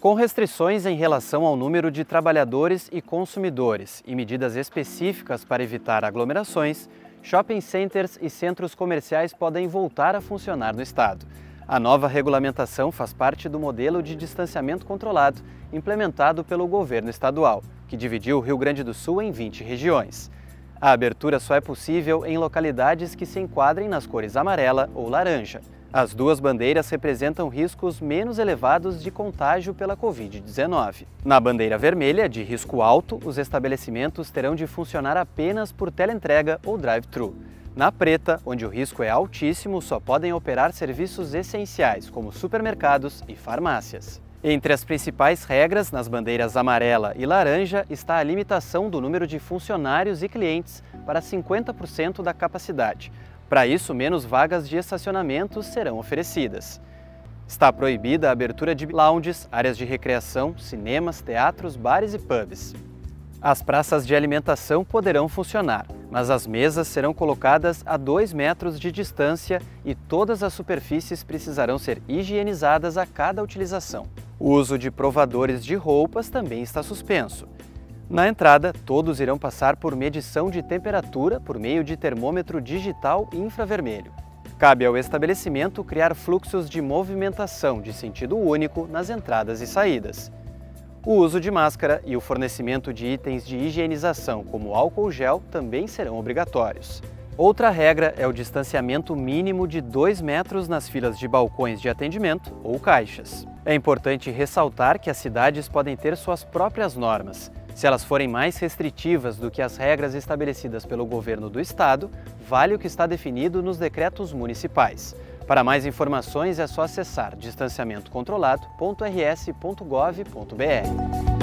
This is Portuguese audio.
Com restrições em relação ao número de trabalhadores e consumidores e medidas específicas para evitar aglomerações, shopping centers e centros comerciais podem voltar a funcionar no estado. A nova regulamentação faz parte do modelo de distanciamento controlado implementado pelo governo estadual, que dividiu o Rio Grande do Sul em 20 regiões. A abertura só é possível em localidades que se enquadrem nas cores amarela ou laranja. As duas bandeiras representam riscos menos elevados de contágio pela Covid-19. Na bandeira vermelha, de risco alto, os estabelecimentos terão de funcionar apenas por teleentrega ou drive-thru. Na preta, onde o risco é altíssimo, só podem operar serviços essenciais, como supermercados e farmácias. Entre as principais regras, nas bandeiras amarela e laranja, está a limitação do número de funcionários e clientes para 50% da capacidade, para isso, menos vagas de estacionamento serão oferecidas. Está proibida a abertura de lounges, áreas de recreação, cinemas, teatros, bares e pubs. As praças de alimentação poderão funcionar, mas as mesas serão colocadas a 2 metros de distância e todas as superfícies precisarão ser higienizadas a cada utilização. O uso de provadores de roupas também está suspenso. Na entrada, todos irão passar por medição de temperatura por meio de termômetro digital infravermelho. Cabe ao estabelecimento criar fluxos de movimentação de sentido único nas entradas e saídas. O uso de máscara e o fornecimento de itens de higienização, como álcool gel, também serão obrigatórios. Outra regra é o distanciamento mínimo de 2 metros nas filas de balcões de atendimento ou caixas. É importante ressaltar que as cidades podem ter suas próprias normas, se elas forem mais restritivas do que as regras estabelecidas pelo governo do estado, vale o que está definido nos decretos municipais. Para mais informações é só acessar distanciamentocontrolado.rs.gov.br.